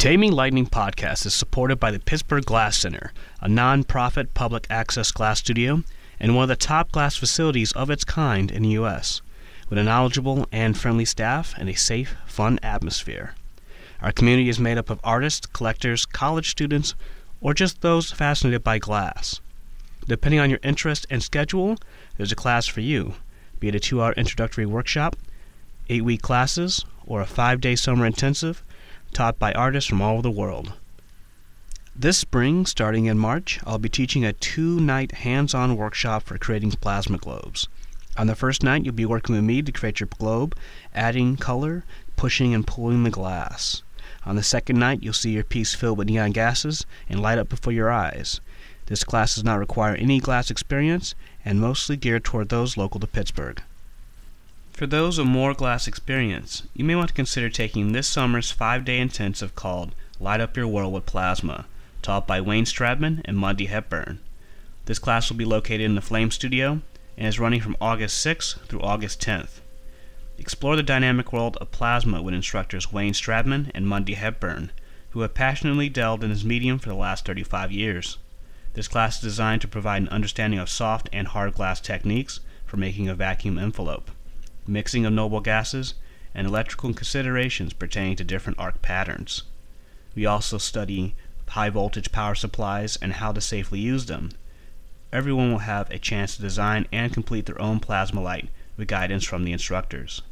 Taming Lightning podcast is supported by the Pittsburgh Glass Center, a non-profit public access glass studio and one of the top glass facilities of its kind in the U.S., with a knowledgeable and friendly staff and a safe, fun atmosphere. Our community is made up of artists, collectors, college students, or just those fascinated by glass. Depending on your interest and schedule, there's a class for you, be it a two hour introductory workshop, eight week classes, or a five day summer intensive taught by artists from all over the world. This spring, starting in March, I'll be teaching a two night hands on workshop for creating plasma globes. On the first night, you'll be working with me to create your globe, adding color, pushing and pulling the glass. On the second night, you'll see your piece filled with neon gases and light up before your eyes. This class does not require any glass experience and mostly geared toward those local to Pittsburgh. For those with more glass experience, you may want to consider taking this summer's five day intensive called Light Up Your World with Plasma, taught by Wayne Strattman and Mundy Hepburn. This class will be located in the Flame Studio and is running from August 6th through August 10th. Explore the dynamic world of plasma with instructors Wayne Strattman and Mundy Hepburn, who have passionately delved in this medium for the last 35 years. This class is designed to provide an understanding of soft and hard glass techniques for making a vacuum envelope, mixing of noble gases, and electrical considerations pertaining to different arc patterns. We also study high voltage power supplies and how to safely use them. Everyone will have a chance to design and complete their own plasma light with guidance from the instructors.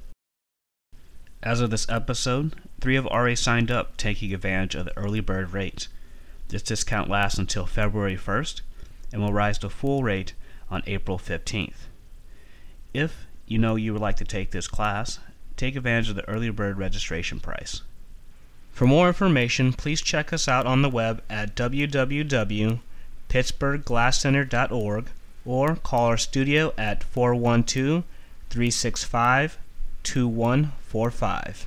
As of this episode, three have already signed up taking advantage of the early bird rate. This discount lasts until February 1st and will rise to full rate on April 15th. If you know you would like to take this class, take advantage of the early bird registration price. For more information, please check us out on the web at www.pittsburghglasscenter.org or call our studio at 412 365 2145.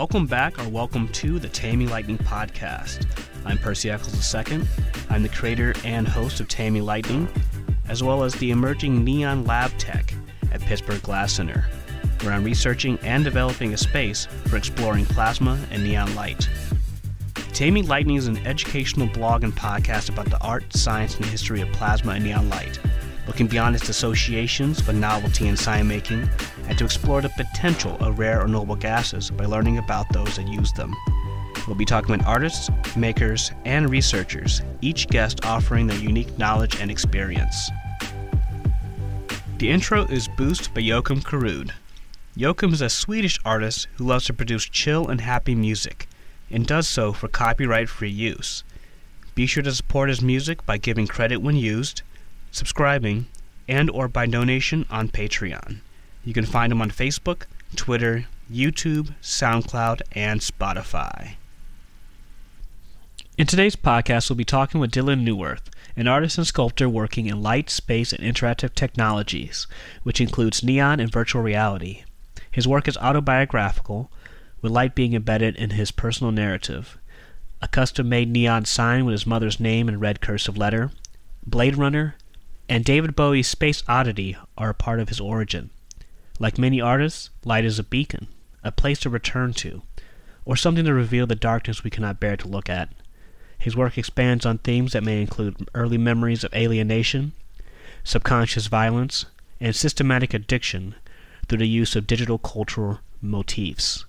Welcome back, or welcome to the Taming Lightning Podcast. I'm Percy Eccles II. I'm the creator and host of Taming Lightning, as well as the emerging neon lab tech at Pittsburgh Glass Center, where I'm researching and developing a space for exploring plasma and neon light. Taming Lightning is an educational blog and podcast about the art, science, and history of plasma and neon light, looking beyond its associations with novelty in sign making and to explore the potential of rare or noble gases by learning about those that use them. We'll be talking with artists, makers, and researchers, each guest offering their unique knowledge and experience. The intro is Boost by Joakim Karud. Joakim is a Swedish artist who loves to produce chill and happy music, and does so for copyright free use. Be sure to support his music by giving credit when used, subscribing, and or by donation on Patreon. You can find him on Facebook, Twitter, YouTube, SoundCloud, and Spotify. In today's podcast, we'll be talking with Dylan Neuwirth, an artist and sculptor working in light, space, and interactive technologies, which includes neon and virtual reality. His work is autobiographical, with light being embedded in his personal narrative. A custom made neon sign with his mother's name in red cursive letter, Blade Runner, and David Bowie's Space Oddity are a part of his origin. Like many artists, light is a beacon, a place to return to, or something to reveal the darkness we cannot bear to look at. His work expands on themes that may include early memories of alienation, subconscious violence, and systematic addiction through the use of digital cultural motifs.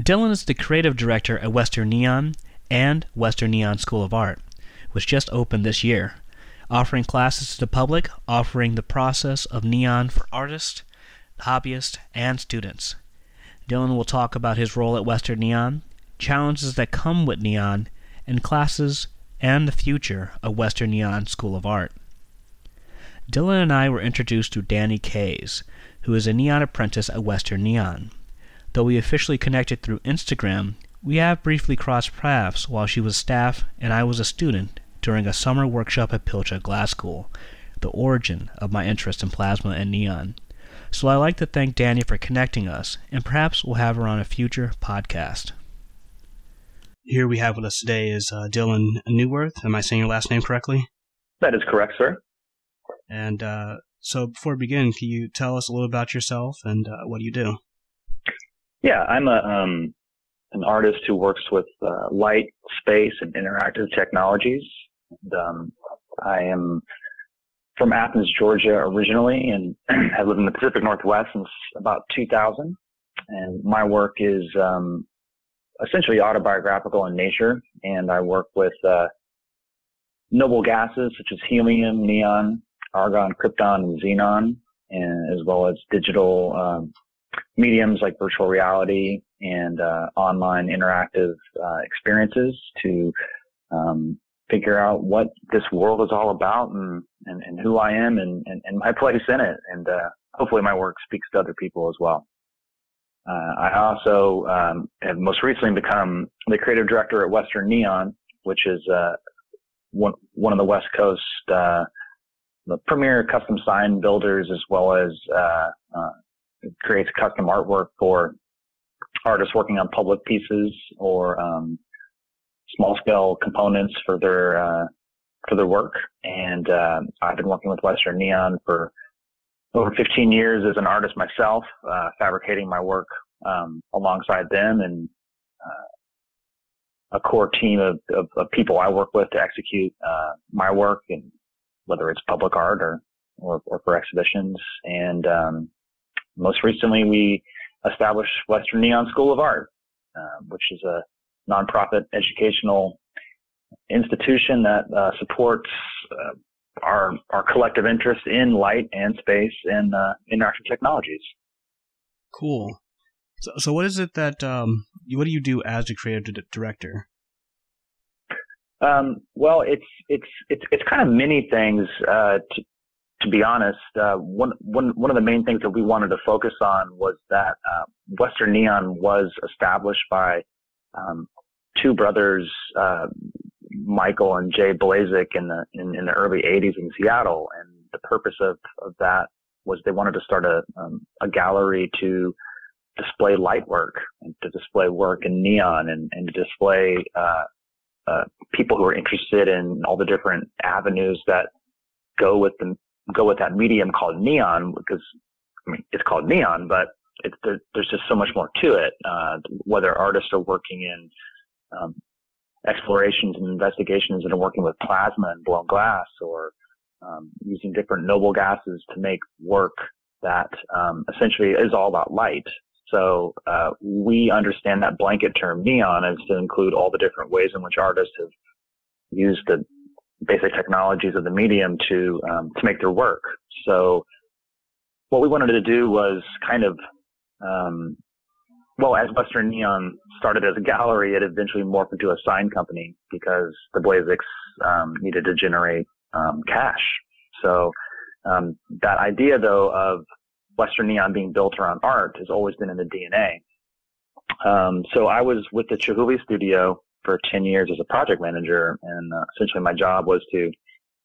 Dylan is the creative director at Western Neon and Western Neon School of Art, which just opened this year, offering classes to the public, offering the process of neon for artists, hobbyists, and students. Dylan will talk about his role at Western Neon, challenges that come with neon, and classes and the future of Western Neon School of Art. Dylan and I were introduced to Dani Kaes, who is a neon apprentice at Western Neon. Though we officially connected through Instagram, we have briefly crossed paths while she was staff and I was a student during a summer workshop at Pilchuck Glass School, the origin of my interest in plasma and neon. So I'd like to thank Dani for connecting us, and perhaps we'll have her on a future podcast. Here we have with us today is uh, Dylan Neuwirth. Am I saying your last name correctly? That is correct, sir. And uh, so before we begin, can you tell us a little about yourself and uh, what do you do? Yeah, I'm a um, an artist who works with uh, light, space, and interactive technologies. And, um, I am from Athens, Georgia originally, and have lived in the Pacific Northwest since about 2000. And my work is um, essentially autobiographical in nature, and I work with uh, noble gases such as helium, neon, argon, krypton, and xenon, and as well as digital um, mediums like virtual reality and uh, online interactive uh, experiences to um, figure out what this world is all about and, and, and who I am and, and, and, my place in it. And uh, hopefully my work speaks to other people as well. Uh, I also um, have most recently become the creative director at Western Neon, which is uh, one, one of the West Coast uh, the premier custom sign builders as well as uh, uh, creates custom artwork for artists working on public pieces or um, small scale components for their uh, for their work. And uh, I've been working with Western Neon for over 15 years as an artist myself, uh, fabricating my work um, alongside them and uh, a core team of, of, of, people I work with to execute uh, my work and whether it's public art or or, or for exhibitions. And um, most recently, we established Western Neon School of Art, uh, which is a nonprofit educational institution that uh, supports uh, our our collective interest in light and space and uh, interactive technologies. Cool. So, so what is it that um, what do you do as a creative director? Um, well, it's it's it's it's kind of many things. Uh, to, to be honest, uh, one one one of the main things that we wanted to focus on was that uh, Western Neon was established by um, two brothers, uh, Michael and Jay Blazek, in the in, in, the early '80s in Seattle, and the purpose of of that was they wanted to start a um, a gallery to display light work and to display work in neon and, and to display uh, uh, people who are interested in all the different avenues that go with the go with that medium called neon because I mean it's called neon, but it's there, there's just so much more to it. Uh, whether artists are working in um, explorations and investigations that are working with plasma and blown glass, or um, using different noble gases to make work that um, essentially is all about light. So uh, we understand that blanket term neon is to include all the different ways in which artists have used the basic technologies of the medium to um, to make their work. So what we wanted to do was kind of um, well, as Western Neon started as a gallery, it eventually morphed into a sign company because the Blazeks um, needed to generate um, cash. So um, that idea, though, of Western Neon being built around art has always been in the DNA. Um, so I was with the Chihuly studio for 10 years as a project manager, and uh, essentially my job was to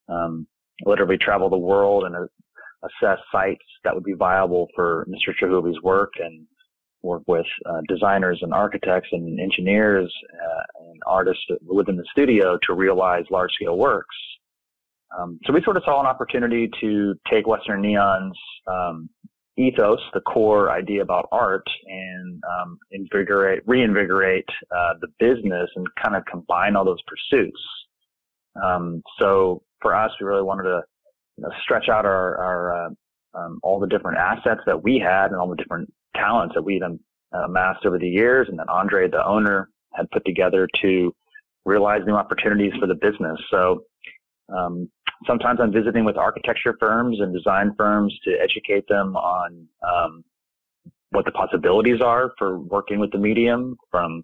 um, literally travel the world and assess sites that would be viable for Mr. Chihuly's work and work with uh, designers and architects and engineers uh, and artists within the studio to realize large scale works. Um, so we sort of saw an opportunity to take Western Neon's um, ethos, the core idea about art, and um, invigorate, reinvigorate uh, the business and kind of combine all those pursuits. Um, so for us, we really wanted to you know, stretch out our, our uh, um, all the different assets that we had and all the different talents that we had amassed over the years, and that Andre, the owner, had put together to realize new opportunities for the business. So um, sometimes I'm visiting with architecture firms and design firms to educate them on um, what the possibilities are for working with the medium from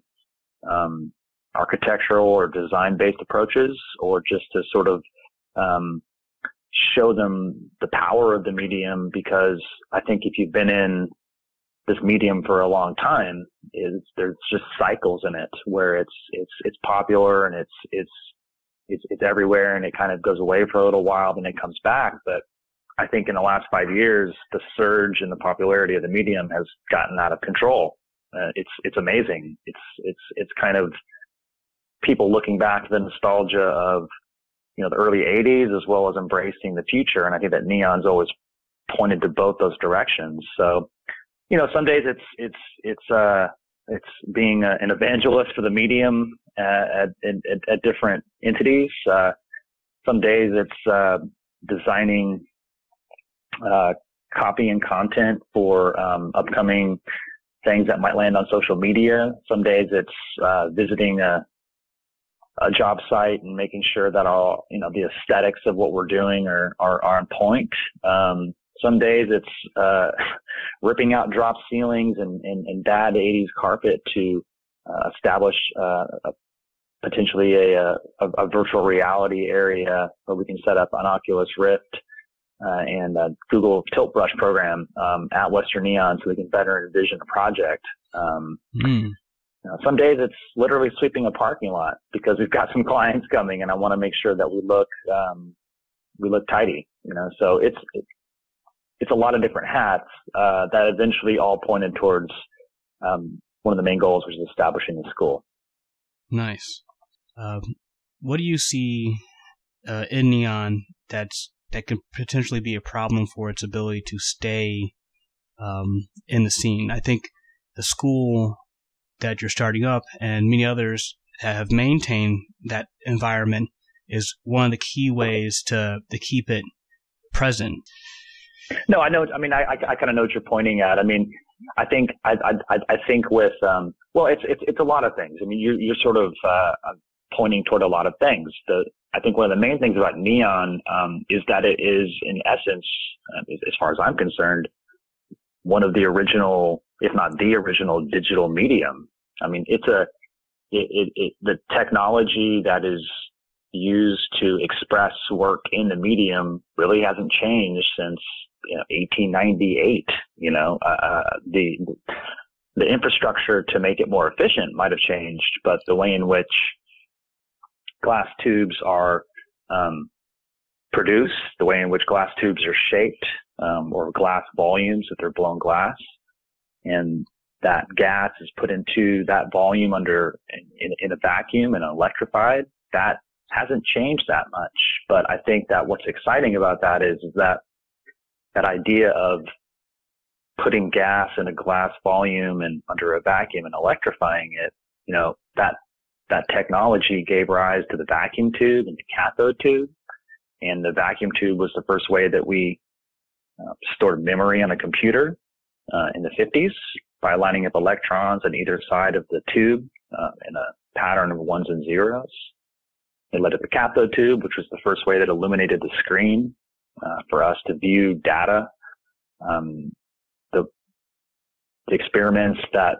um, architectural or design based approaches, or just to sort of um, show them the power of the medium. Because I think if you've been in this medium for a long time, is there's just cycles in it where it's it's it's popular and it's it's it's, it's everywhere and it kind of goes away for a little while, then it comes back. But I think in the last five years, the surge in the popularity of the medium has gotten out of control. Uh, it's it's amazing. It's it's it's kind of people looking back to the nostalgia of you know the early '80s as well as embracing the future. And I think that Neon's always pointed to both those directions. So you know, some days it's it's it's uh it's being a, an evangelist for the medium at, at, at different entities. Uh, some days it's uh, designing uh, copy and content for um, upcoming things that might land on social media. Some days it's uh, visiting a, a job site and making sure that all you know the aesthetics of what we're doing are are, are on point. Um, some days it's uh, ripping out drop ceilings and, and, and bad 80s carpet to uh, establish uh, a, potentially a, a, a, virtual reality area where we can set up an Oculus Rift uh, and Google Tilt Brush program um, at Western Neon so we can better envision a project. Um, mm. Know, some days it's literally sweeping a parking lot because we've got some clients coming and I want to make sure that we look um, we look tidy. You know, so it's it's a lot of different hats uh, that eventually all pointed towards um, one of the main goals, which is establishing the school. Nice. Um, what do you see uh, in Neon that's that could potentially be a problem for its ability to stay um, in the scene? I think the school that you're starting up and many others have maintained that environment is one of the key ways to to keep it present. No, I know. I mean, I, I, I kind of know what you're pointing at. I mean, I think I, I, I think with um, well, it's it's it's a lot of things. I mean, you you're sort of uh, pointing toward a lot of things. The I think one of the main things about Neon um, is that it is, in essence, uh, as far as I'm concerned, one of the original, if not the original, digital medium. I mean, it's a it, it, it the technology that is used to express work in the medium really hasn't changed since you know, 1898. You know, uh, uh, the the infrastructure to make it more efficient might have changed, but the way in which glass tubes are um, produced, the way in which glass tubes are shaped, um, or glass volumes if they're blown glass, and that gas is put into that volume under in, in a vacuum and electrified. That hasn't changed that much, but I think that what's exciting about that is, that that idea of putting gas in a glass volume and under a vacuum and electrifying it, you know, that that technology gave rise to the vacuum tube and the cathode tube. And the vacuum tube was the first way that we uh, stored memory on a computer uh, in the 50s by lining up electrons on either side of the tube uh, in a pattern of ones and zeros. It led to the cathode tube, which was the first way that illuminated the screen uh, for us to view data. Um, the, the, experiments that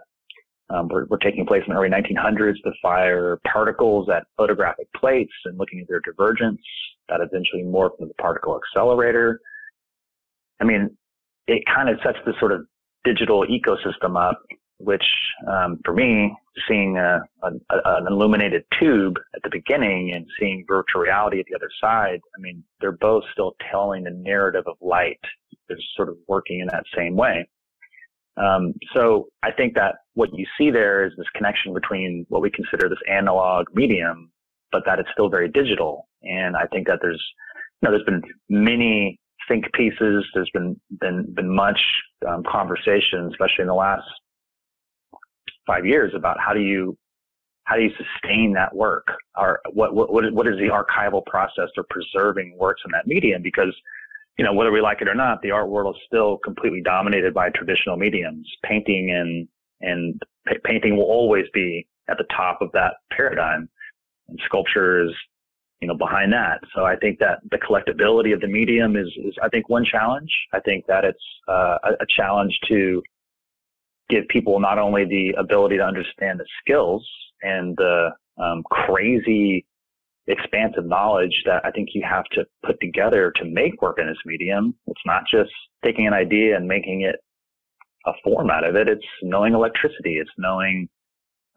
um, were, were, taking place in the early 1900s to fire particles at photographic plates and looking at their divergence that eventually morphed into the particle accelerator. I mean, it kind of sets this sort of digital ecosystem up which um, for me, seeing a, a, an illuminated tube at the beginning and seeing virtual reality at the other side, I mean, they're both still telling the narrative of light. They're sort of working in that same way. Um, so I think that what you see there is this connection between what we consider this analog medium, but that it's still very digital. And I think that there's, you know, there's been many think pieces. There's been been been much um, conversation, especially in the last five years about how do you how do you sustain that work? Or what what what is the archival process for preserving works in that medium? Because you know whether we like it or not the art world is still completely dominated by traditional mediums. Painting and and p- painting will always be at the top of that paradigm. And sculpture is you know behind that so i think that the collectability of the medium is, is i think one challenge i think that it's uh, a, a challenge to give people not only the ability to understand the skills and the um, crazy expansive knowledge that I think you have to put together to make work in this medium. It's not just taking an idea and making it a form out of it. It's knowing electricity. It's knowing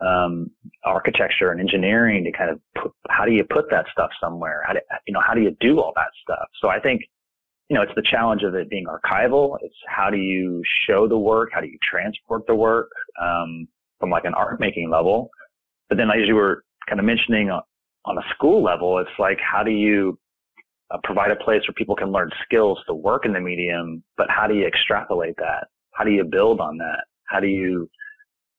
um, architecture and engineering to kind of put, how do you put that stuff somewhere? How do, you know, how do you do all that stuff? So I think you know, it's the challenge of it being archival. It's how do you show the work? How do you transport the work um, from like an art making level? But then, as you were kind of mentioning on, on a school level, it's like how do you uh, provide a place where people can learn skills to work in the medium, but how do you extrapolate that? How do you build on that? How do you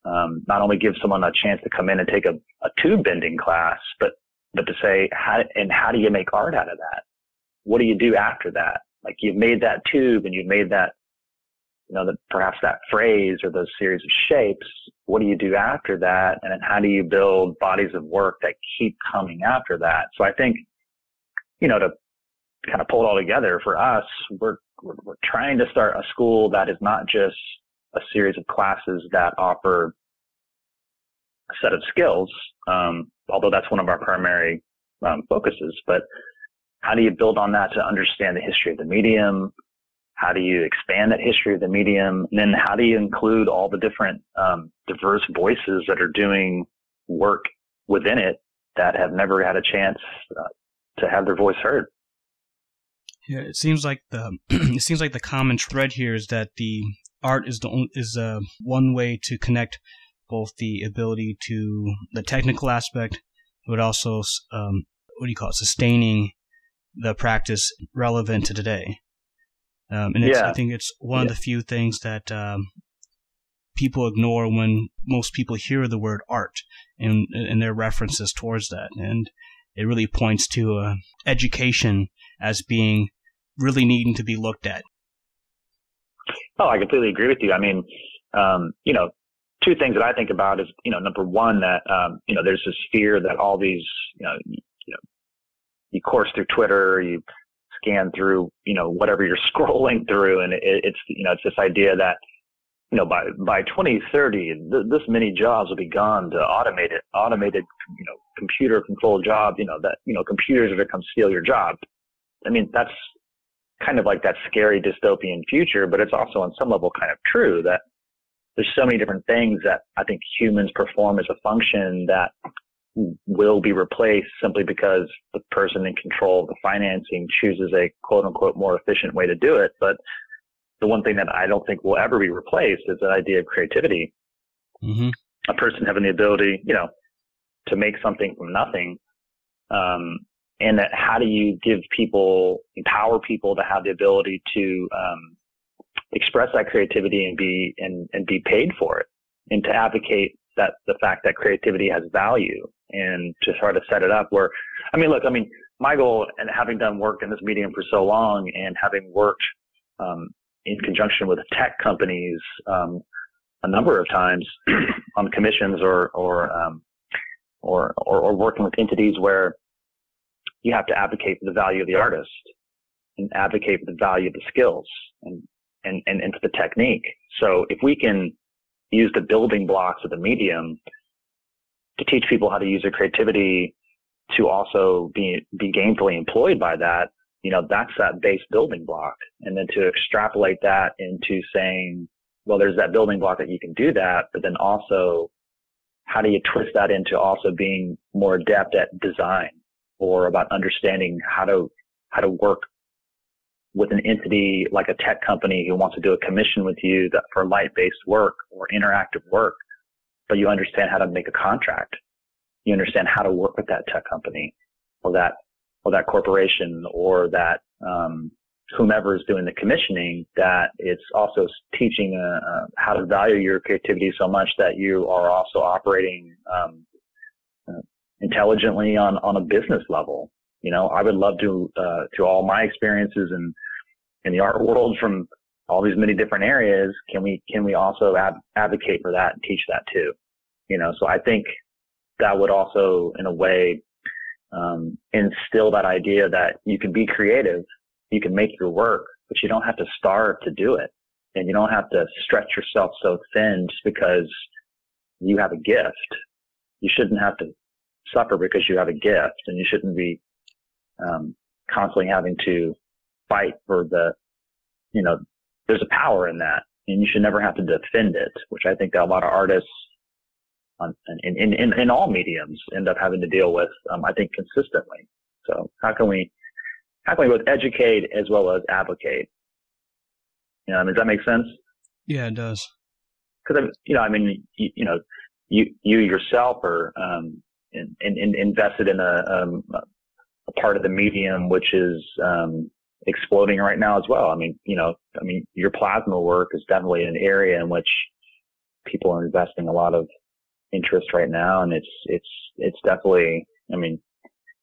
um, not only give someone a chance to come in and take a, a tube bending class, but but to say how and how do you make art out of that? What do you do after that? Like you've made that tube and you've made that, you know, that perhaps that phrase or those series of shapes. What do you do after that? And then how do you build bodies of work that keep coming after that? So I think, you know, to kind of pull it all together for us, we're, we're, we're trying to start a school that is not just a series of classes that offer a set of skills, um, although that's one of our primary um, focuses. But how do you build on that to understand the history of the medium? How do you expand that history of the medium? And then how do you include all the different um, diverse voices that are doing work within it that have never had a chance uh, to have their voice heard? Yeah, it seems like the it seems like the common thread here is that the art is the is uh, one way to connect both the ability to the technical aspect, but also um, what do you call it, sustaining the practice relevant to today. Um, and yeah. I think it's one yeah. of the few things that um, people ignore when most people hear the word art and, and their references towards that. And it really points to uh, education as being really needing to be looked at. Oh, I completely agree with you. I mean, um, you know, two things that I think about is, you know, number one, that, um, you know, there's this fear that all these, you know, you know, you course through Twitter, you scan through, you know, whatever you're scrolling through. And it, it's, you know, it's this idea that, you know, by, by 2030, th- this many jobs will be gone to automated, automated, you know, computer controlled jobs, you know, that, you know, computers are going to come steal your job. I mean, that's kind of like that scary dystopian future, but it's also on some level kind of true that there's so many different things that I think humans perform as a function that will be replaced simply because the person in control of the financing chooses a quote unquote more efficient way to do it. But the one thing that I don't think will ever be replaced is that idea of creativity. Mm-hmm. A person having the ability, you know, to make something from nothing. Um, and that how do you give people, empower people to have the ability to, um, express that creativity and be, and, and be paid for it? And to advocate that the fact that creativity has value and to try to set it up where, I mean, look, I mean, my goal and having done work in this medium for so long and having worked, um, in conjunction with tech companies, um, a number of times on commissions or, or, um, or, or, or working with entities where you have to advocate for the value of the artist and advocate for the value of the skills and, and, and, and for the technique. So if we can use the building blocks of the medium to teach people how to use their creativity to also be, be gainfully employed by that, you know, that's that base building block. And then to extrapolate that into saying, well, there's that building block that you can do that, but then also how do you twist that into also being more adept at design or about understanding how to, how to work with an entity like a tech company who wants to do a commission with you that for light-based work or interactive work, but you understand how to make a contract. You understand how to work with that tech company or that or that corporation or that um, whomever is doing the commissioning. That it's also teaching uh, uh, how to value your creativity so much that you are also operating um, intelligently on on a business level. You know, I would love to uh, to all my experiences and in the art world from all these many different areas, can we can we also ab- advocate for that and teach that too? You know, so I think that would also, in a way, um, instill that idea that you can be creative, you can make your work, but you don't have to starve to do it, and you don't have to stretch yourself so thin just because you have a gift. You shouldn't have to suffer because you have a gift, and you shouldn't be um, constantly having to fight for the, you know, there's a power in that and you should never have to defend it, which I think that a lot of artists on, in, in, in, in all mediums end up having to deal with, um, I think consistently. So how can we, how can we both educate as well as advocate? You know, I mean, does that make sense? Yeah, it does. Because you know, I mean, you, you know, you you yourself are um, in, in, invested in a, um, a part of the medium which is um, exploding right now as well. I mean, you know, I mean, your plasma work is definitely an area in which people are investing a lot of interest right now, and it's it's it's definitely. I mean,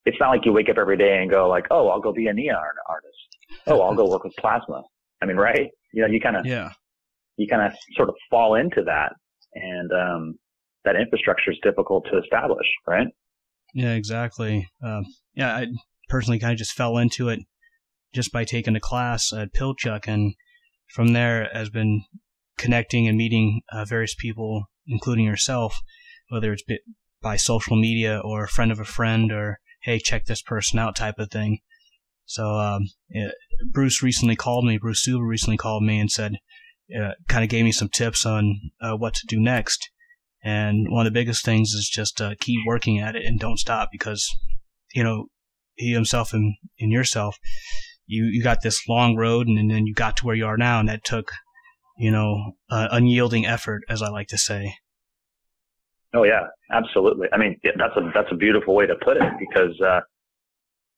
it's not like you wake up every day and go like, oh, I'll go be a neon artist. Oh, I'll go work with plasma. I mean, right? You know, you kind of yeah, you kind of sort of fall into that, and um, that infrastructure is difficult to establish, right? Yeah, exactly. Um, yeah, I personally kind of just fell into it just by taking a class at Pilchuck, and from there has been connecting and meeting uh, various people, including yourself, whether it's by social media or a friend of a friend or hey, check this person out type of thing. So um, it, Bruce recently called me. Bruce Suba recently called me and said, uh, kind of gave me some tips on uh, what to do next. And one of the biggest things is just uh, keep working at it and don't stop because, you know, he himself and, and yourself, you, you got this long road and, and then you got to where you are now and that took, you know, uh, unyielding effort, as I like to say. Oh yeah, absolutely. I mean, that's a, that's a beautiful way to put it because, uh,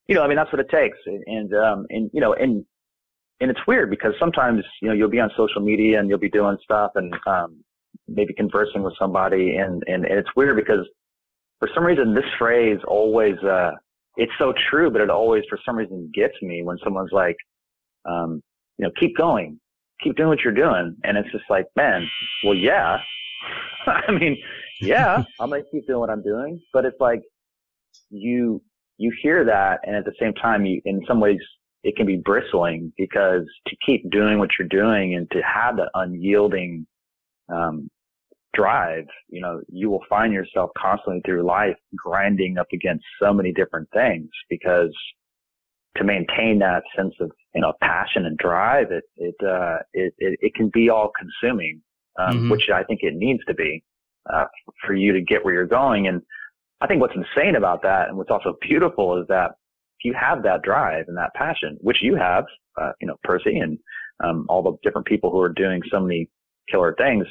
you know, I mean, that's what it takes. And, um, and, you know, and, and it's weird because sometimes, you know, you'll be on social media and you'll be doing stuff and, um, maybe conversing with somebody and, and, and it's weird because for some reason this phrase always, uh, it's so true, but it always for some reason gets me when someone's like, um, you know, keep going, keep doing what you're doing. And it's just like, man, well, yeah. I mean, yeah, I'm going to keep doing what I'm doing, but it's like you, you hear that. And at the same time, you, in some ways, it can be bristling because to keep doing what you're doing and to have that unyielding um, drive, you know, you will find yourself constantly through life grinding up against so many different things because to maintain that sense of, you know, passion and drive, it, it, uh, it, it, it can be all consuming, um, mm-hmm. which I think it needs to be, uh, for you to get where you're going. And I think what's insane about that and what's also beautiful is that if you have that drive and that passion, which you have, uh, you know, Percy and, um, all the different people who are doing so many killer things,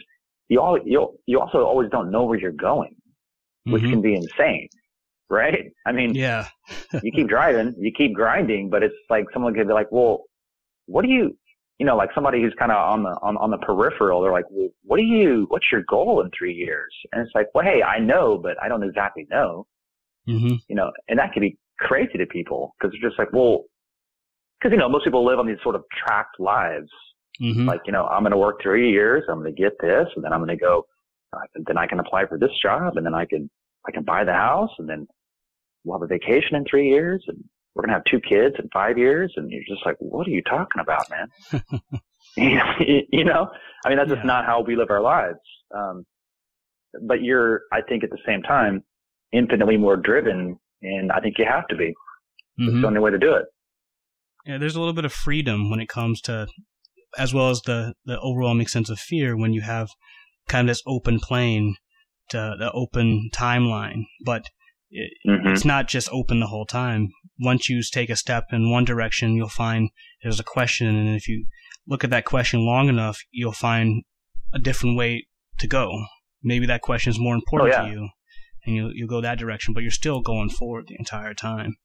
you all you you also always don't know where you're going, which mm-hmm. can be insane, right? I mean, yeah, you keep driving, you keep grinding, but it's like someone could be like, well, what do you, you know, like somebody who's kind of on the on on the peripheral, they're like, well, what do you, what's your goal in three years? And it's like, well, hey, I know, but I don't exactly know, mm-hmm. you know, and that can be crazy to people because they're just like, well, because you know most people live on these sort of tracked lives Mm-hmm. Like, you know, I'm going to work three years. I'm going to get this and then I'm going to go, uh, then I can apply for this job and then I can, I can buy the house and then we'll have a vacation in three years and we're going to have two kids in five years. And you're just like, what are you talking about, man? you know, I mean, that's yeah. just not how we live our lives. Um, but you're, I think at the same time, infinitely more driven. And I think you have to be. Mm-hmm. It's the only way to do it. Yeah, there's a little bit of freedom when it comes to as well as the the overwhelming sense of fear when you have kind of this open plane to the open timeline. But it, mm-hmm. it's not just open the whole time. Once you take a step in one direction you'll find there's a question. And if you look at that question long enough you'll find a different way to go. Maybe that question is more important oh, yeah. to you and you you go that direction but you're still going forward the entire time.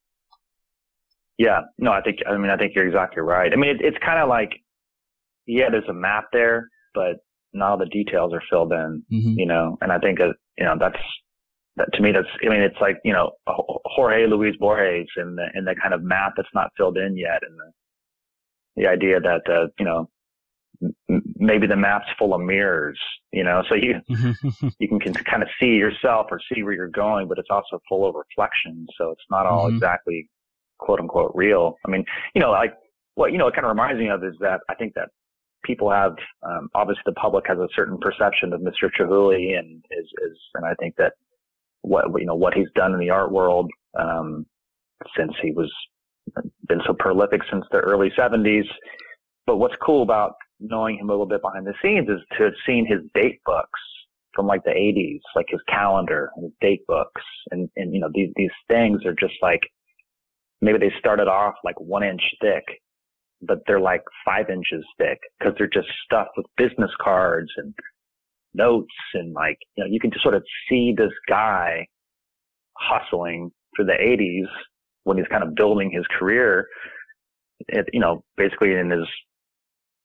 Yeah. No i think i mean i think you're exactly right. I mean it, it's kind of like yeah, there's a map there, but not all the details are filled in, mm-hmm. you know, and I think, that, you know, that's, that to me, that's, I mean, it's like, you know, Jorge Luis Borges and the, and the kind of map that's not filled in yet. And the, the idea that, uh, you know, maybe the map's full of mirrors, you know, so you, you can, can kind of see yourself or see where you're going, but it's also full of reflections. So it's not all mm-hmm. exactly quote unquote real. I mean, you know, like what, you know, it kind of reminds me of is that I think that people have um, obviously the public has a certain perception of Mr. Chihuly and is is and I think that what you know what he's done in the art world um, since he was been so prolific since the early 70s. But what's cool about knowing him a little bit behind the scenes is to have seen his date books from like the 80s, like his calendar and his date books, and and you know these these things are just like maybe they started off like one inch thick, but they're like five inches thick because they're just stuffed with business cards and notes and like, you know, you can just sort of see this guy hustling through the 80s when he's kind of building his career, you know, basically in his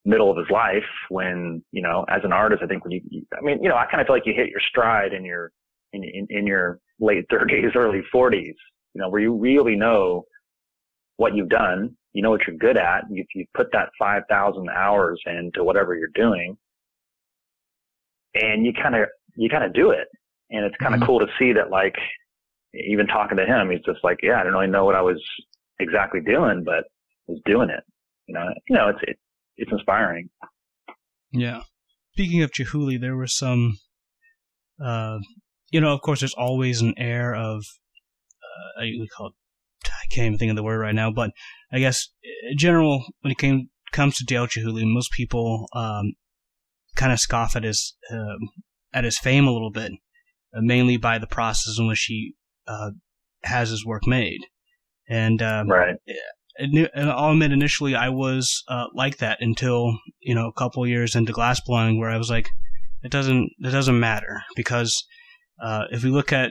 middle of his life when, you know, as an artist, I think when you, I mean, you know, I kind of feel like you hit your stride in your, in, in, in your late 30s, early 40s, you know, where you really know what you've done, you know what you're good at. If you put that 5,000 hours into whatever you're doing and you kind of, you kind of do it. And it's kind of mm-hmm. cool to see that like, even talking to him, he's just like, yeah, I didn't really know what I was exactly doing, but I was doing it. You know, you know, it's, it, it's inspiring. Yeah. Speaking of Chihuly, there was some, uh, you know, of course, there's always an air of, uh, we call it, I can't even think of the word right now, but I guess in general, when it came, comes to Dale Chihuly, most people, um, kind of scoff at his, uh, at his fame a little bit, uh, mainly by the process in which he, uh, has his work made. And, um, right and I'll admit initially I was uh, like that until you know a couple years into glass blowing where I was like, it doesn't it doesn't matter because uh, if we look at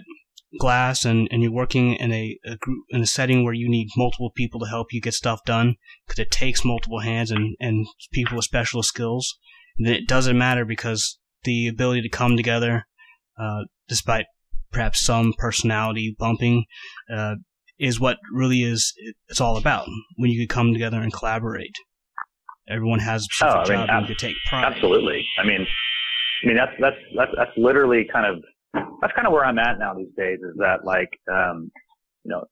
glass and, and you're working in a, a, group in a setting where you need multiple people to help you get stuff done because it takes multiple hands and, and people with special skills, then it doesn't matter because the ability to come together, uh, despite perhaps some personality bumping, uh, is what really is it's all about when you can come together and collaborate. Everyone has a specific oh, I mean, job ab- and you take pride. Absolutely. I mean, I mean that's that's that's that's literally kind of that's kind of where I'm at now these days. Is that like um, you know,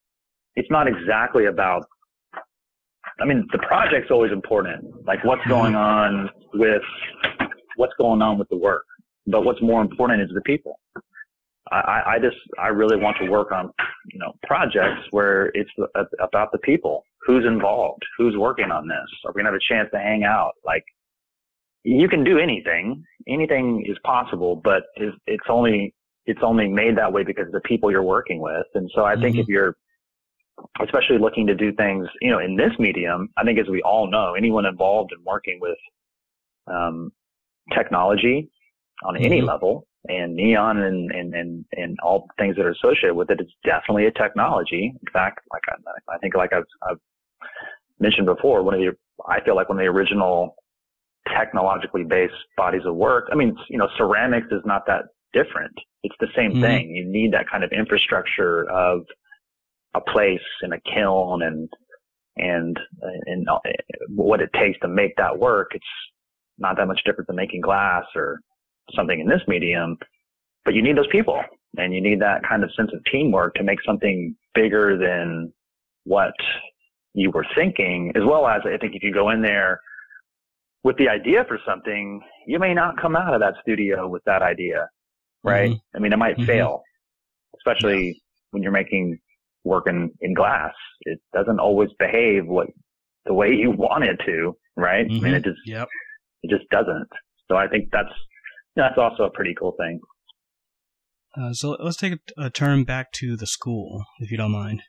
it's not exactly about. I mean, the project's always important. Like what's going mm-hmm. on with what's going on with the work, but what's more important is the people. I, I just, I really want to work on, you know, projects where it's about the people. Who's involved? Who's working on this? Are we going to have a chance to hang out? Like, you can do anything. Anything is possible, but it's only, it's only made that way because of the people you're working with. And so I think mm-hmm. if you're, especially looking to do things, you know, in this medium, I think as we all know, anyone involved in working with, um, technology on mm-hmm. any level and neon and, and, and, and all things that are associated with it. It's definitely a technology. In fact, like I, I think like I've, I've mentioned before, one of the, I feel like one of the original technologically based bodies of work. I mean, you know, ceramics is not that different. It's the same mm-hmm. thing. You need that kind of infrastructure of a place and a kiln and, and, and what it takes to make that work. It's not that much different than making glass or something in this medium, but you need those people and you need that kind of sense of teamwork to make something bigger than what you were thinking, as well as I think if you go in there with the idea for something, you may not come out of that studio with that idea, right? Mm-hmm. I mean, it might mm-hmm. fail, especially yeah. when you're making work in, in glass. It doesn't always behave what the way you want it to, right? Mm-hmm. I mean, it just, yep. it just doesn't. So I think that's that's also a pretty cool thing. Uh, so let's take a, a, turn back to the school, if you don't mind.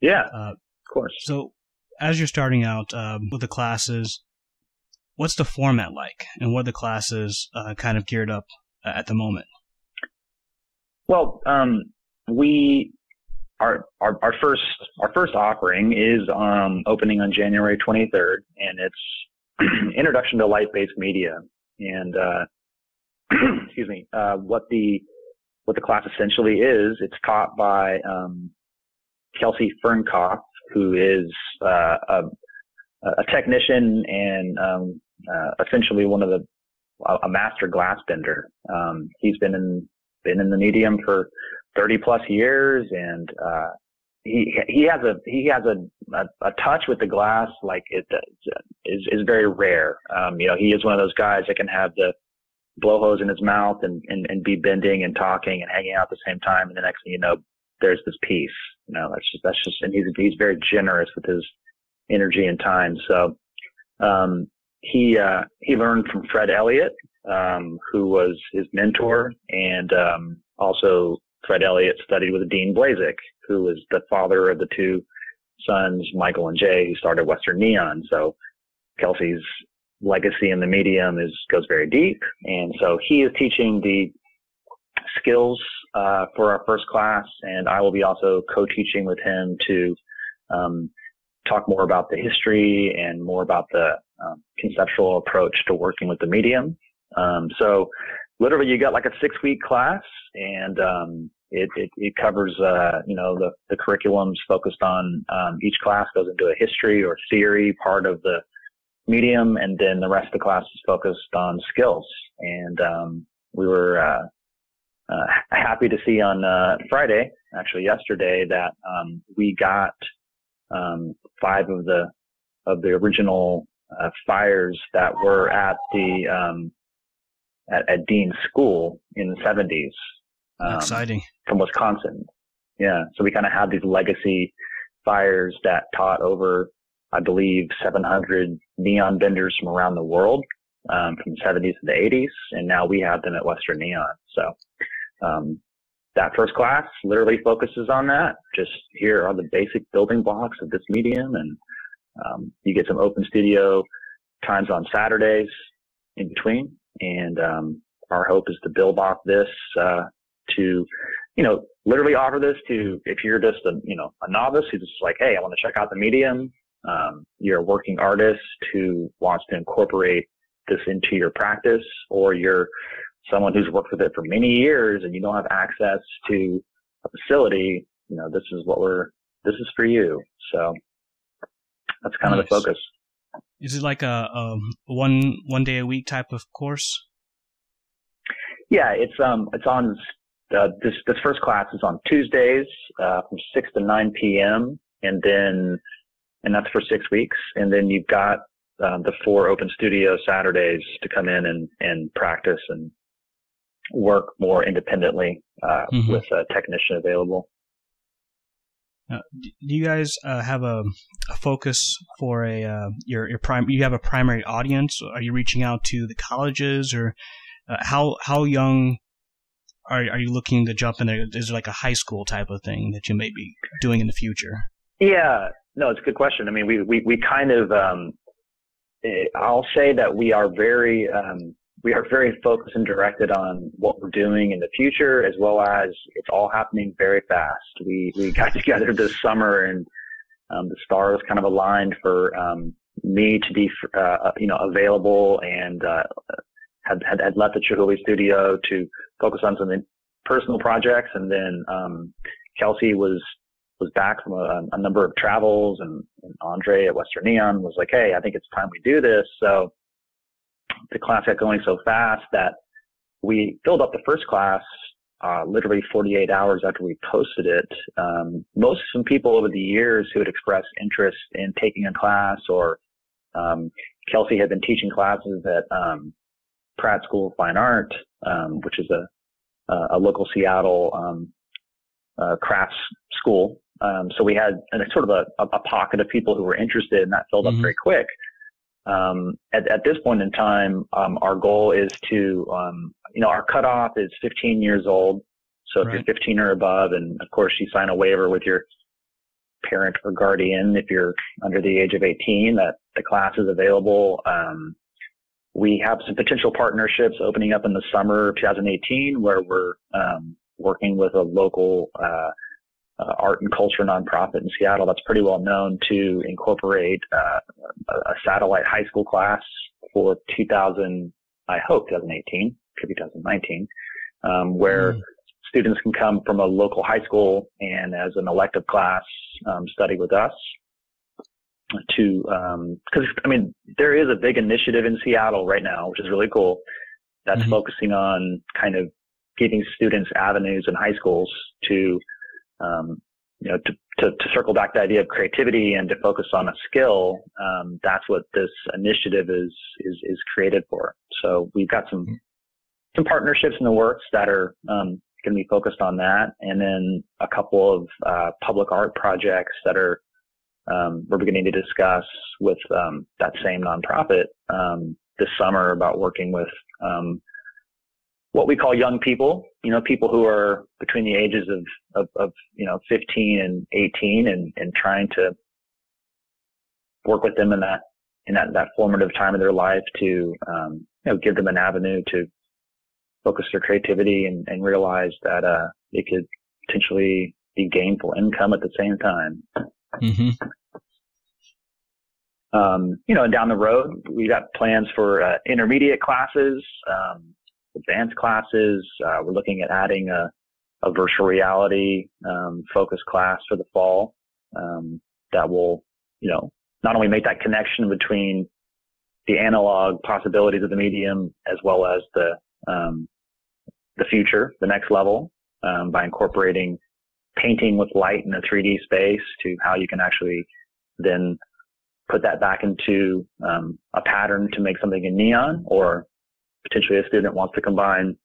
Yeah, uh, of course. So, as you're starting out um, with the classes, what's the format like, and what are the classes uh, kind of geared up at the moment? Well, um, we our, our our first our first offering is um, opening on January 23rd, and it's Introduction to Light-Based Media, and uh, excuse me, uh, what the what the class essentially is. It's taught by um, Kelsey Fernkopf, who is uh, a, a, technician and um, uh, essentially one of the a master glass bender. Um, he's been in been in the medium for 30 plus years, and uh, he he has a he has a, a, a touch with the glass like it is is very rare. Um, you know, he is one of those guys that can have the blowhose in his mouth and, and, and be bending and talking and hanging out at the same time. And the next thing you know, there's this piece. You know, that's just, that's just, and he's, he's very generous with his energy and time. So, um, he, uh, he learned from Fred Elliott, um, who was his mentor. And, um, also Fred Elliott studied with Dean Blazek, who was the father of the two sons, Michael and Jay, who started Western Neon. So Kelsey's legacy in the medium is goes very deep, and so he is teaching the skills uh, for our first class, and I will be also co-teaching with him to um, talk more about the history and more about the um, conceptual approach to working with the medium. Um, so literally you got like a six week class and um, it, it, it, covers uh, you know the, the curriculums focused on um, each class goes into a history or theory part of the medium and then the rest of the class is focused on skills and um, we were uh, uh, happy to see on uh, Friday actually yesterday that um, we got um, five of the of the original uh, fires that were at the um, at, at Dean's School in the 70s. Um, Exciting. From Wisconsin. Yeah. So we kind of have these legacy fires that taught over, I believe, 700 neon benders from around the world, um, from the 70s to the 80s. And now we have them at Western Neon. So, um, that first class literally focuses on that. Just here are the basic building blocks of this medium and um, you get some open studio times on Saturdays in between. And um, our hope is to build off this uh, to, you know, literally offer this to if you're just a, you know, a novice who's just like, hey, I want to check out the medium. Um, you're a working artist who wants to incorporate this into your practice, or you're someone who's worked with it for many years and you don't have access to a facility. You know, this is what we're, this is for you. So that's kind nice. of the focus. Is it like a, a one one day a week type of course? Yeah, it's um it's on uh, this this first class is on Tuesdays uh, from six to nine p.m. and then and that's for six weeks, and then you've got um, the four open studio Saturdays to come in and and practice and work more independently uh, mm-hmm. with a technician available. Uh, do you guys uh, have a, a, focus for a uh, your your prime? You have a primary audience. Are you reaching out to the colleges, or uh, how how young are are you looking to jump in? There? Is there like a high school type of thing that you may be doing in the future? Yeah, no, it's a good question. I mean, we we we kind of um, eh, I'll say that we are very um, we are very focused and directed on what we're doing in the future, as well as it's all happening very fast. We we got together this summer, and um, the stars kind of aligned for um, me to be uh, uh, you know available, and uh, had, had had left the Chihuly studio to focus on some personal projects, and then um, Kelsey was was back from a, a number of travels, and, and Andre at Western Neon was like, "Hey, I think it's time we do this." So the class got going so fast that we filled up the first class uh, literally 48 hours after we posted it. Um, most some people over the years who had expressed interest in taking a class, or um, Kelsey had been teaching classes at um, Pratt School of Fine Art, um, which is a, a local Seattle um, uh, crafts school. Um, so we had a, sort of a, a, pocket of people who were interested, and that filled mm-hmm. up very quick. Um, at, at, this point in time, um, our goal is to, um, you know, our cutoff is 15 years old. So if right. you're 15 or above, and of course you sign a waiver with your parent or guardian if you're under the age of 18, that the class is available. Um, we have some potential partnerships opening up in the summer of 2018 where we're um, working with a local uh, uh, art and culture nonprofit in Seattle that's pretty well known to incorporate uh, a satellite high school class for 2000, I hope 2018, could be 2019, um, where mm. students can come from a local high school and as an elective class um, study with us to because um, I mean there is a big initiative in Seattle right now, which is really cool. That's mm-hmm. focusing on kind of giving students avenues in high schools to um, you know, to, to, to, circle back the idea of creativity and to focus on a skill, um, that's what this initiative is, is, is created for. So we've got some, some partnerships in the works that are, um, going to be focused on that. And then a couple of, uh, public art projects that are, um, we're beginning to discuss with, um, that same nonprofit, um, this summer about working with, um, what we call young people, you know, people who are between the ages of, of, of, you know, 15 and 18 and, and trying to work with them in that in that, that formative time of their life to um, you know give them an avenue to focus their creativity and, and realize that uh, it could potentially be gainful income at the same time. Mm-hmm. Um, you know, and down the road, we got plans for uh, intermediate classes, um, advanced classes. Uh, we're looking at adding a, a virtual reality um, focus class for the fall um, that will, you know, not only make that connection between the analog possibilities of the medium as well as the um, the future, the next level, um, by incorporating painting with light in a 3D space to how you can actually then put that back into um, a pattern to make something in neon, or potentially a student wants to combine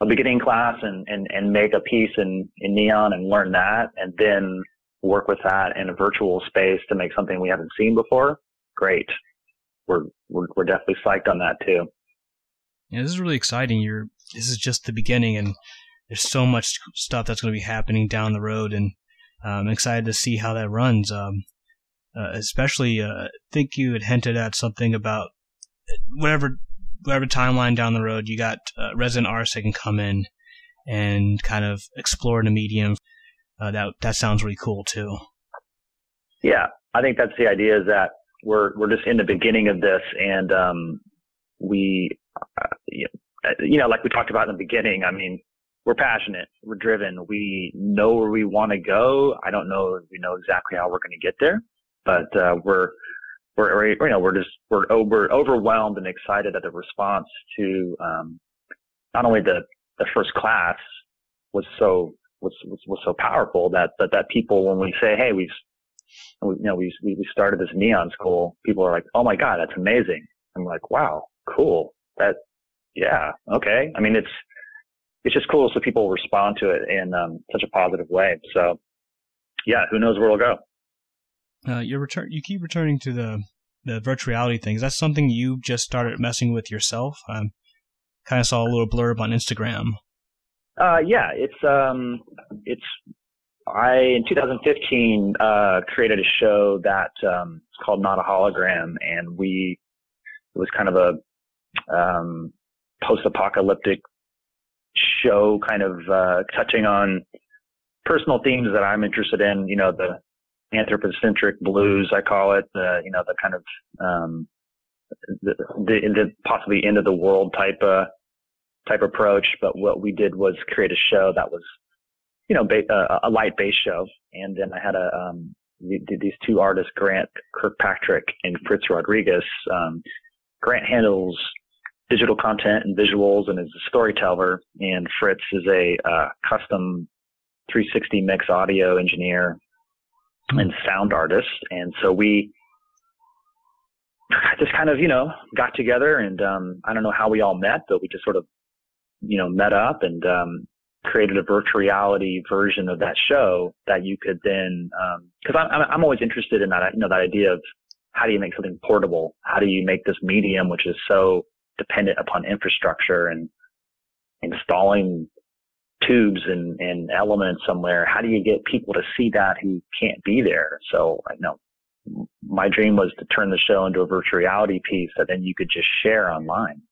a beginning class and, and, and make a piece in, in neon and learn that, and then work with that in a virtual space to make something we haven't seen before. Great. We're, we're, we're definitely psyched on that too. Yeah, this is really exciting. You're, this is just the beginning and there's so much stuff that's going to be happening down the road and I'm excited to see how that runs. Um, uh, especially, uh, I think you had hinted at something about whatever whatever timeline down the road you got uh, resident artists that can come in and kind of explore the medium. Uh, that that sounds really cool too. Yeah, I think that's the idea. Is that we're we're just in the beginning of this, and um, we, uh, you know, like we talked about in the beginning. I mean, we're passionate, we're driven, we know where we want to go. I don't know if we know exactly how we're going to get there, but uh, we're we're you know we're just we're we're overwhelmed and excited at the response to um, not only the the first class was so was, was was so powerful that that that people when we say hey we've you know we we started this neon school people are like oh my god that's amazing. I'm like wow cool. That yeah okay. I mean it's it's just cool so people respond to it in um, such a positive way. So yeah who knows where it'll go uh, you return you keep returning to the the virtual reality things. That's something you just started messing with yourself. I kind of saw a little blurb on Instagram. Uh, yeah, it's um, it's I in 2015 uh, created a show that um, it's called Not a Hologram, and we it was kind of a um, post-apocalyptic show, kind of uh, touching on personal themes that I'm interested in. You know, the anthropocentric blues, I call it, uh, you know, the kind of, um, the, the, the possibly end of the world type, uh, type approach. But what we did was create a show that was, you know, ba- uh, a light bass show. And then I had a, um, these two artists, Grant Kirkpatrick and Fritz Rodriguez. Um, Grant handles digital content and visuals and is a storyteller, and Fritz is a uh, custom 360 mix audio engineer and sound artist. And so we just kind of, you know, got together and, um, I don't know how we all met, but we just sort of, you know, met up and, um, created a virtual reality version of that show that you could then, um, cause I'm, I'm always interested in that, you know, that idea of how do you make something portable? How do you make this medium, which is so dependent upon infrastructure and installing tubes and, and elements somewhere, how do you get people to see that who can't be there? So I know my dream was to turn the show into a virtual reality piece that then you could just share online.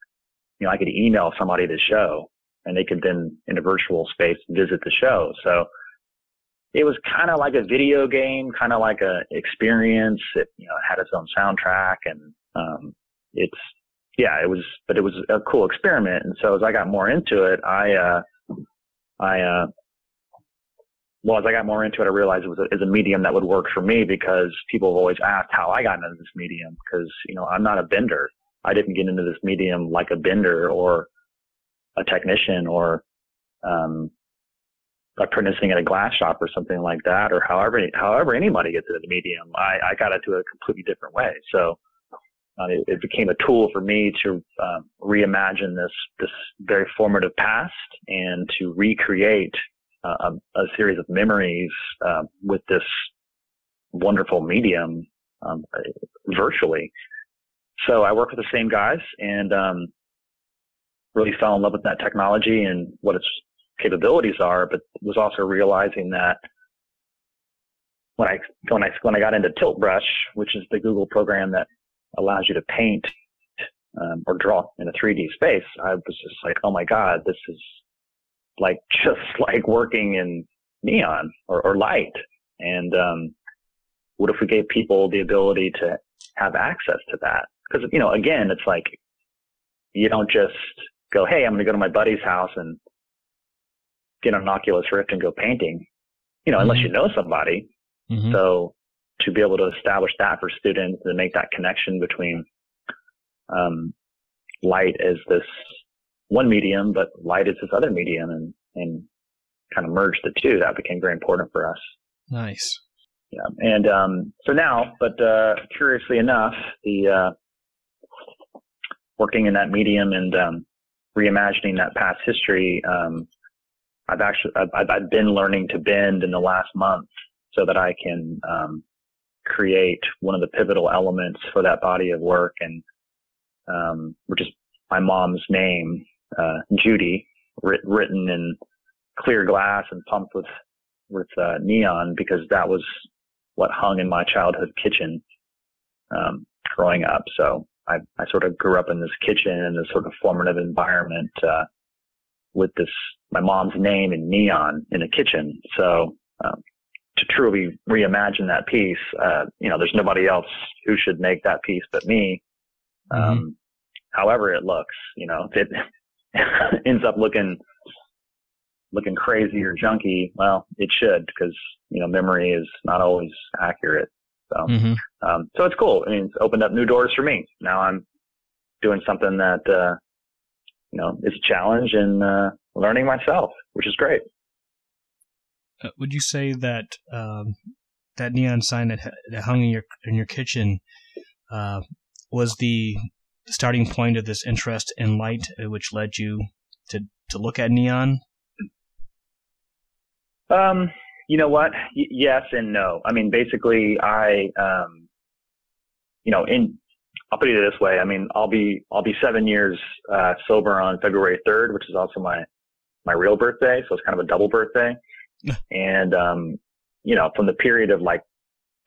You know, I could email somebody the show and they could then in a virtual space visit the show. So it was kind of like a video game, kind of like a experience. It, you know, it had its own soundtrack and, um, it's, yeah, it was, but it was a cool experiment. And so as I got more into it, I, uh, I, uh, well, as I got more into it, I realized it was a, a medium that would work for me because people have always asked how I got into this medium because, you know, I'm not a bender. I didn't get into this medium like a bender or a technician or, um, apprenticing at a glass shop or something like that, or however, however anybody gets into the medium. I, I got into it a completely different way. So, uh, it, it, became a tool for me to uh, reimagine this this very formative past and to recreate uh, a, a, series of memories uh, with this wonderful medium um, virtually. So I work with the same guys and um, really fell in love with that technology and what its capabilities are, but was also realizing that when I when I when I got into Tilt Brush, which is the Google program that allows you to paint um, or draw in a 3D space, I was just like, oh my god, this is like just like working in neon or, or light. And um, what if we gave people the ability to have access to that? Because you know, again, it's like you don't just go, hey, I'm going to go to my buddy's house and get an Oculus Rift and go painting. You know, mm-hmm. unless you know somebody. Mm-hmm. So to be able to establish that for students and make that connection between um, light as this one medium, but light as this other medium, and and kind of merge the two. That became very important for us. Nice. Yeah, and um, so now, but uh, curiously enough, the uh, working in that medium and um, reimagining that past history, um, I've actually I've, I've been learning to bend in the last month so that I can um, create one of the pivotal elements for that body of work, and um, which is my mom's name, uh, Judy, writ- written in clear glass and pumped with with uh, neon because that was what hung in my childhood kitchen um, growing up. So I, I sort of grew up in this kitchen in this sort of formative environment uh, with this my mom's name in neon in a kitchen. So um, to truly reimagine that piece, uh, you know, there's nobody else who should make that piece but me. Mm-hmm. Um, however it looks, you know, if it ends up looking looking crazy or junky, well, it should because you know memory is not always accurate. So, mm-hmm. um, so it's cool. I mean, it's opened up new doors for me. Now I'm doing something that uh, you know is a challenge and uh, learning myself, which is great. Uh, would you say that um, that neon sign that, that hung in your in your kitchen uh, was the starting point of this interest in light, uh, which led you to to look at neon? Um, you know what? Y- yes and no. I mean, basically, I, um, you know, in I'll put it this way. I mean, I'll be I'll be seven years uh, sober on February 3rd, which is also my my real birthday, so it's kind of a double birthday. and um, you know, from the period of like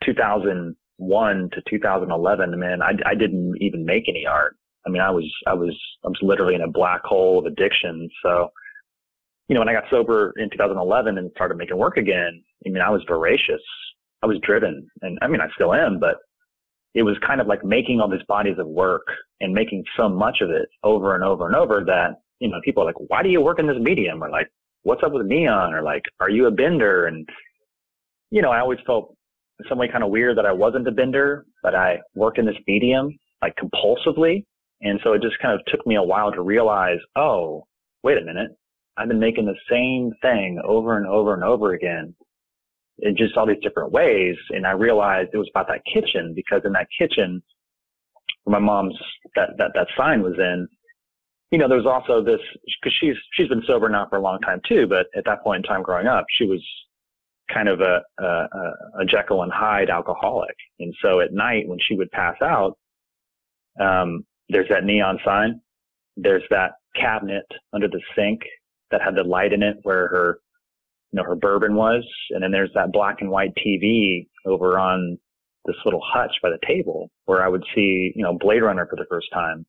2001 to 2011, man, I, I didn't even make any art. I mean, I was I was I was literally in a black hole of addiction. So you know, when I got sober in 2011 and started making work again, I mean, I was voracious. I was driven and I mean, I still am, but it was kind of like making all these bodies of work and making so much of it over and over and over that, you know, people are like, why do you work in this medium? Or like, what's up with neon? Or like, are you a bender? And, you know, I always felt in some way kind of weird that I wasn't a bender, but I worked in this medium like compulsively. And so it just kind of took me a while to realize, oh, wait a minute. I've been making the same thing over and over and over again in just all these different ways. And I realized it was about that kitchen because in that kitchen, where my mom's that, that, that sign was in, you know, there was also this, cause she's, she's been sober now for a long time too, but at that point in time growing up, she was kind of a, a, a Jekyll and Hyde alcoholic. And so at night when she would pass out, um, there's that neon sign. There's that cabinet under the sink that had the light in it where her, you know, her bourbon was. And then there's that black and white TV over on this little hutch by the table where I would see, you know, Blade Runner for the first time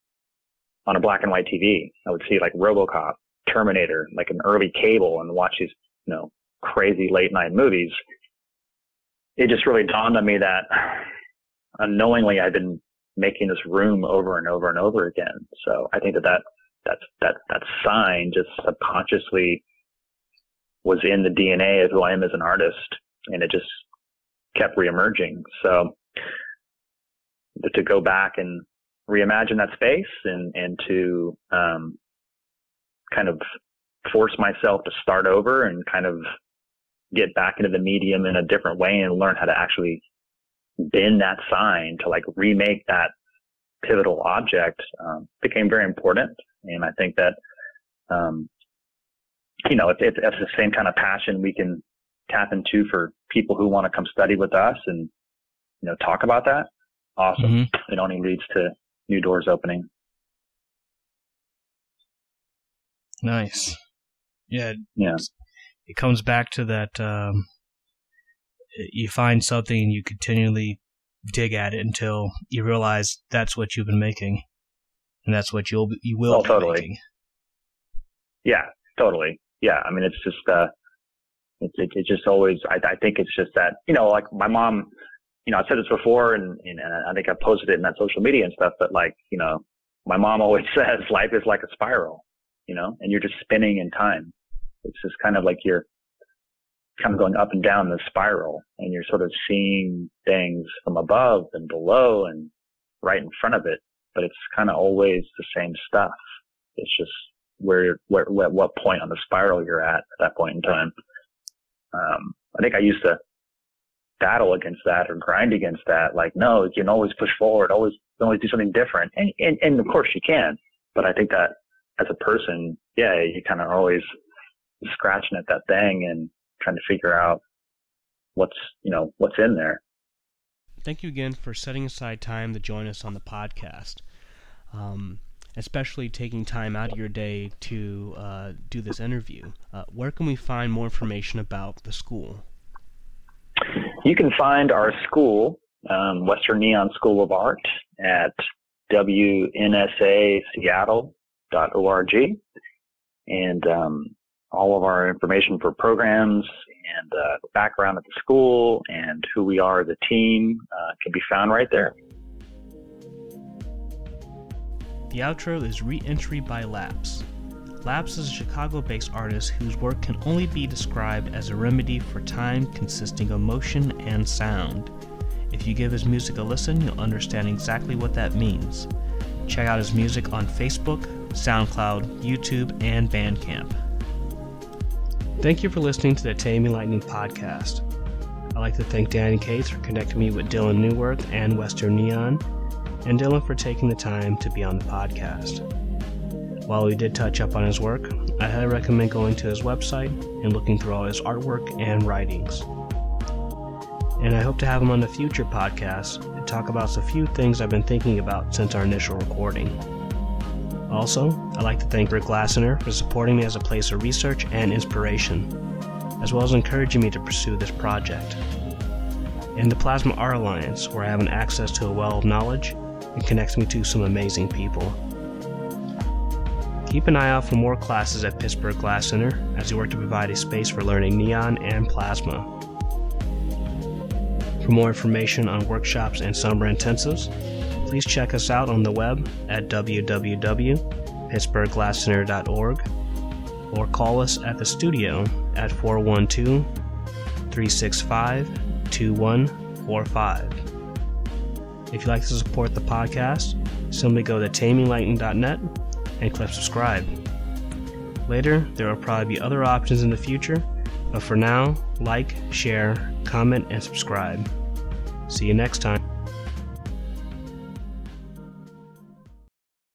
on a black and white TV. I would see like Robocop, Terminator, like an early cable and watch these, you know, crazy late night movies. It just really dawned on me that unknowingly I've been making this room over and over and over again. So I think that that that that that sign just subconsciously was in the DNA of who I am as an artist, and it just kept reemerging. So to go back and reimagine that space and and to um, kind of force myself to start over and kind of get back into the medium in a different way and learn how to actually bend that sign to like remake that pivotal object um, became very important. And I think that, um, you know, it's, if that's the same kind of passion we can tap into for people who want to come study with us and, you know, talk about that, awesome. Mm-hmm. It only leads to new doors opening. Nice. Yeah. Yeah. It comes back to that, um, you find something and you continually dig at it until you realize that's what you've been making, and that's what you'll you will oh, be totally. making. Yeah, totally. Yeah, I mean, it's just uh, it's it, it just always. I, I think it's just that you know, like my mom. You know, I said this before, and, and I think I posted it in that social media and stuff. But like, you know, my mom always says life is like a spiral. You know, and you're just spinning in time. It's just kind of like you're kind of going up and down the spiral, and you're sort of seeing things from above and below and right in front of it. But it's kind of always the same stuff. It's just where, where, where what point on the spiral you're at at that point in time. Um, I think I used to battle against that or grind against that. Like, no, you can always push forward, always, always do something different. And, and, and of course you can, but I think that as a person, yeah, you kind of always scratching at that thing and trying to figure out what's, you know, what's in there. Thank you again for setting aside time to join us on the podcast. Um, especially taking time out of your day to uh, do this interview. Uh, where can we find more information about the school? You can find our school, um, Western Neon School of Art, at wnsaseattle.org. And um, all of our information for programs and uh, background at the school and who we are the team uh, can be found right there. The outro is Re-Entry by Lapse. Lapse is a Chicago based artist whose work can only be described as a remedy for time consisting of motion and sound. If you give his music a listen, you'll understand exactly what that means. Check out his music on Facebook, SoundCloud, YouTube, and Bandcamp. Thank you for listening to the Taming Lightning podcast. I'd like to thank Dani Kaes for connecting me with Dylan Neuwirth and Western Neon, and Dylan for taking the time to be on the podcast. While we did touch up on his work, I highly recommend going to his website and looking through all his artwork and writings. And I hope to have him on a future podcast to talk about a few things I've been thinking about since our initial recording. Also, I'd like to thank Rick Lassiter for supporting me as a place of research and inspiration, as well as encouraging me to pursue this project. And the Plasma Art Alliance, where I have an access to a well of knowledge and connects me to some amazing people. Keep an eye out for more classes at Pittsburgh Glass Center as we work to provide a space for learning neon and plasma. For more information on workshops and summer intensives, please check us out on the web at www.pittsburghglasscenter.org or call us at the studio at 412 365 2145. If you'd like to support the podcast, simply go to taminglightning.net and click subscribe. Later, there will probably be other options in the future, but for now, like, share, comment, and subscribe. See you next time.